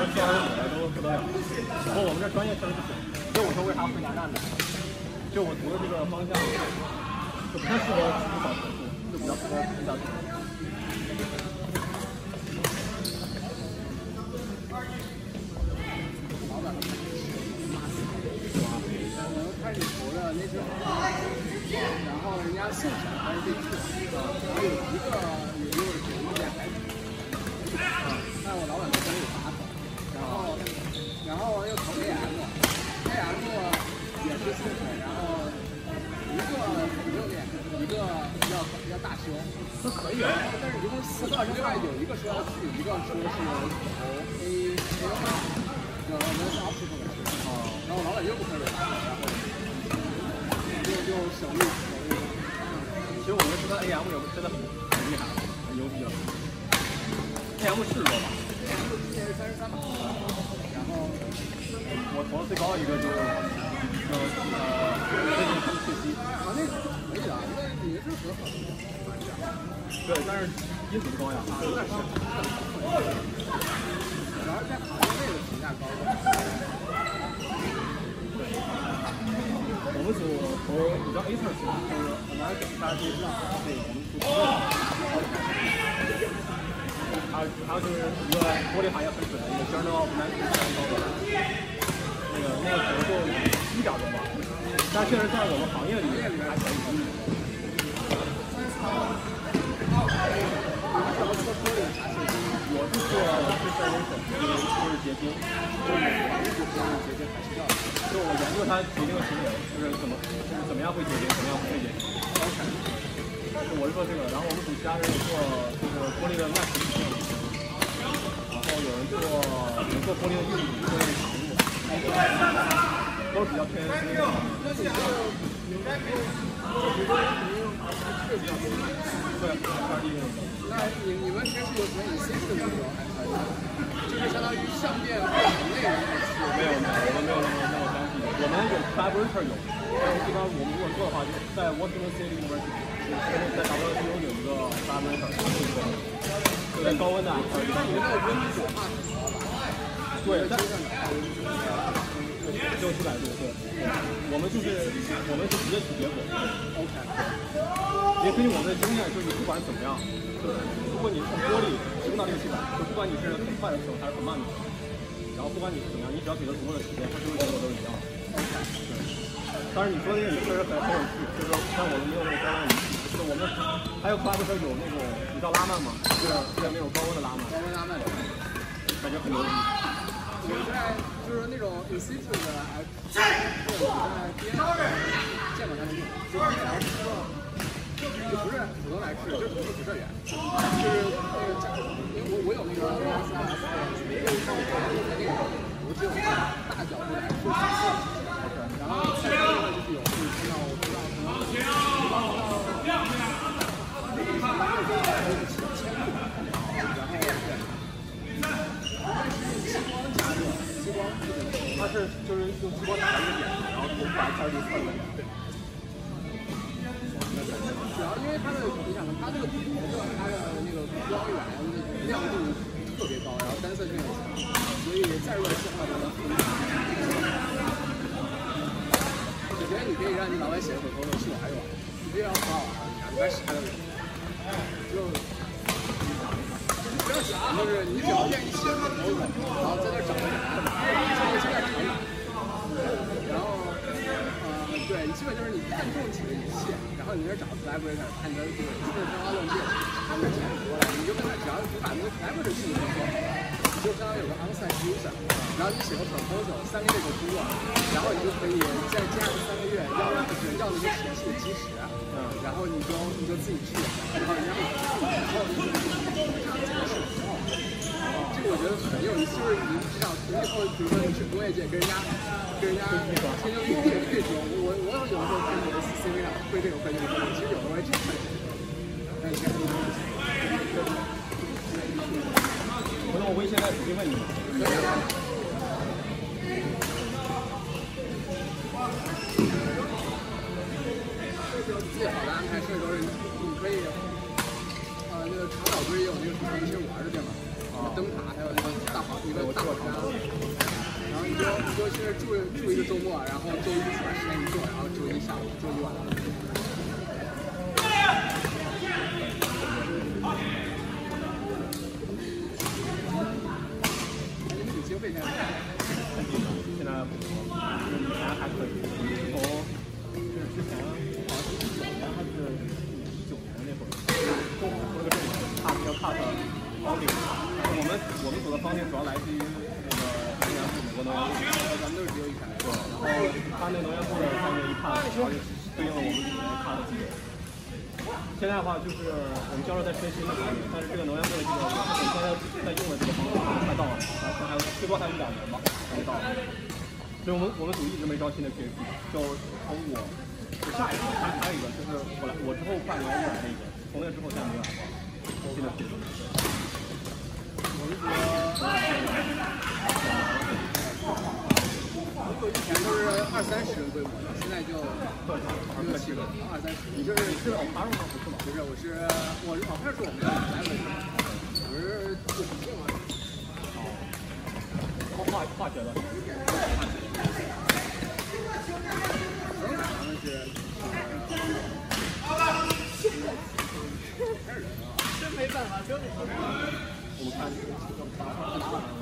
二十四、二十五的都不得了。然后我们这专业确实不行，所以我说为啥会拿站呢？就我读的这个方向，就不太适合读小程序，就比较适合读小程序。那只好，然后人家送小还是这次，然后有一个小绿，其实我们这个 AM 也真的很很厉害，很牛逼了。AM 四多吧？之前是三十三码，然后我投的最高一个就是呃呃，最近他们最低。啊，那个可以的，那也是很好的。对，但是音质高呀。啊，那是。主要是在行业内的评价高。我们组和比较 A 层是，就是很难大家可以知道，对，我们组不会还有还有就是一个玻璃行业很准的一个 Journal of Management 高那个那个可能就一点多吧，但确实在我们行业里面还可以。我是做是三元水，就是结晶，就是结晶还是要，就我研究它结晶的行为，就是怎么就是么样会解决，怎么样不会结晶。就我是说这个，然后我们组其他人做就是玻璃的耐腐蚀，然后有人做有人做玻璃的硬度，做那个强度，都是比较偏。对，二 D 那个。那你你们平时有什么 EC 的目标还是？就是相当于相变不同类的没有没有，我们没有那么那么详细。我们有 Fabricator 有，一般我们如果做的话，就是在 Washington City University，就是在 WSU 有一个 Fabricator，就在高温的。你们的温度转化很高吧？对，在六七百度，对。我们就是我们是直接取结果。OK。也根据我们的经验，就是不管怎么样。如果你从玻璃提供到这个气管，就不管你是很快的时候还是很慢的，时候，然后不管你是怎么样，你只要给它足够的时间，它最后结果都是一样的。对。当然你说这个也确实很很有趣，就是说像我们没有那个高温仪器，就是我们还有发的时候有那种你知道拉曼吗？就是就是那种高温的拉曼。高温拉曼。感觉很牛逼。我在就是那种 in situ 的，我在 B N 见过他们用，就是然后。就不是普通来试，就是不是辐射源，就是那个加，因为我我有那个 A S R S，就是上我做的那个，我只有大角度来试主要因为它的，你想它这个屏幕，它的那个光源亮度特别高，然后单色性很强，所以再弱的信号都能很强。首先你可以让你老板写个口头说，去玩一玩，非常好玩，你还啥都有。就不要想，就是你只要愿意写口头然后在那找，这个现在成本。然后，呃，对你基本就是你看中几个仪器。然后你那找 collaborator，看你的这个基本天花乱坠，他们钱很多了，你就跟他只要你把那个 collaborator 信息说好了，你就相当于有个 onsite user，然后你写个 proposal，三个月就出了，然后你就可以再加个三个月要就是要那个前期的基石，嗯，然后你就你就自己去，然后人家会给你，然后你就这个是挺好的，这个我觉得很有意思，就是你知道，你以后比如说你去工业界跟人家跟人家天经地义的对说，我我有的时候跟你的 CV 啊会这个会。其实有的我也挺会，但是回头我微信再指定问你。一出来时间一做，然后周一下午、周一晚上。你们经费现在？现在不多，以前还可以。从就是之前好像是一九年还是一九年那会儿，中午出了个政策，cut 要 cut funding。我们我们组的 funding 主要来自于那个能源部，美国能源部。咱们都是只有一台。对，然他那能源部的上面一看，然后就对应了我们里面 cut 的几个。现在的话就是我们销售在更新的方面，但是这个能源部的这个我们现在在用的这个方式快到了，然后还有最多还有一两年吧，还没到。所以我们我们组一直没招新的 PAP，就从我就下一个还还有一个就是我来我之后半年我来那个，从那之后现在没来过新的 PAP。我们以前都是二三十人规模，现在就六七个，二三十。你这是你是老爬入吗？不是吧？不是，我是我是老片是我们来的，我是做实验嘛。化化化学的。能打的是。真没办法，真没办法。我们看打打打。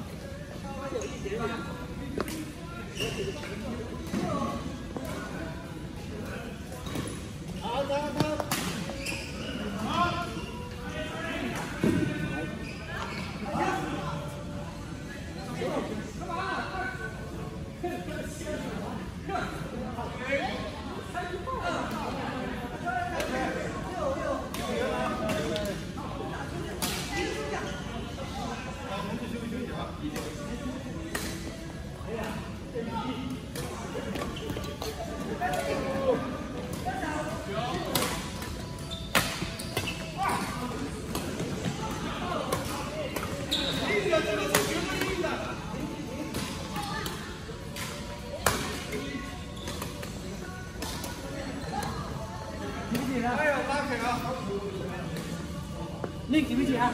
你几不几啊？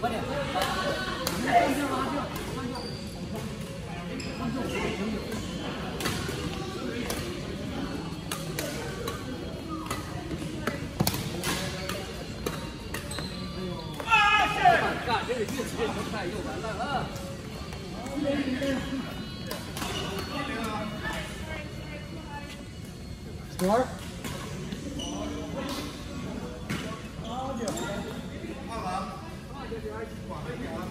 快点，你们放下拉掉，放下，放下我的朋友。干这个越吃越不菜又完蛋了。果 Yeah, I just want to.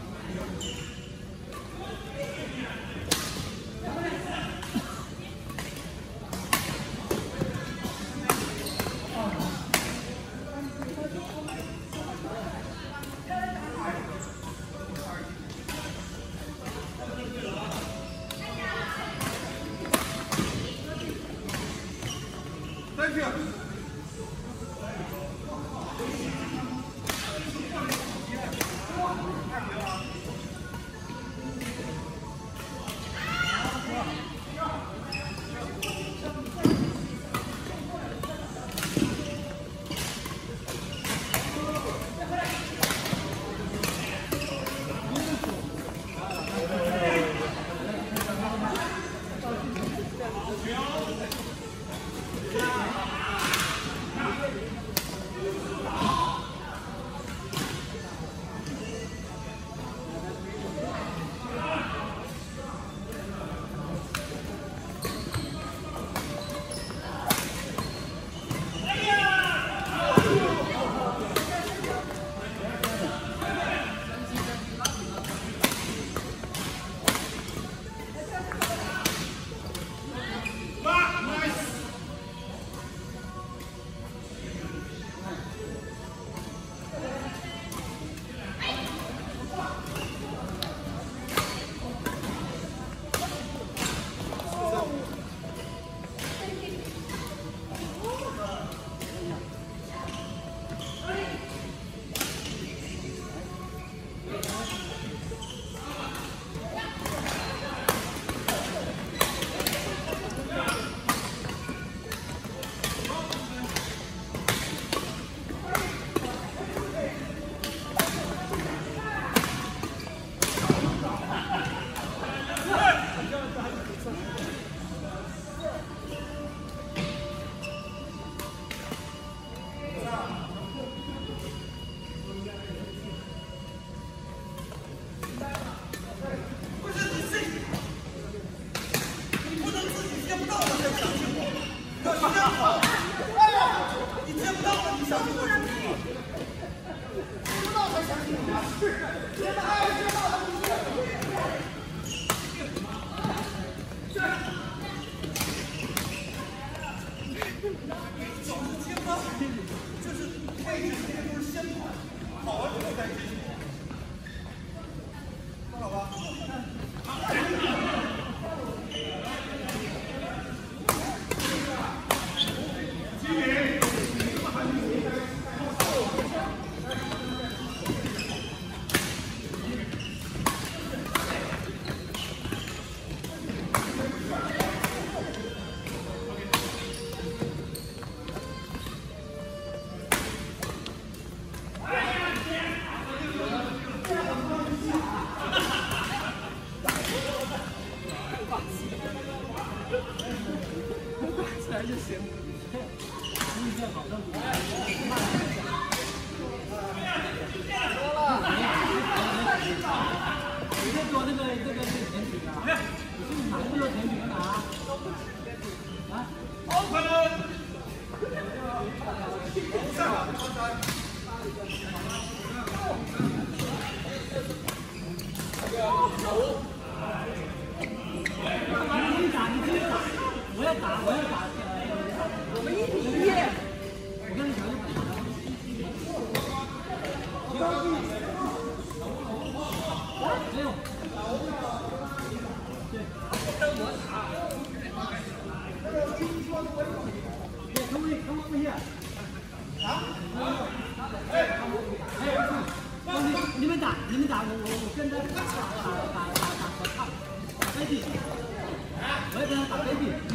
我也跟他打 baby。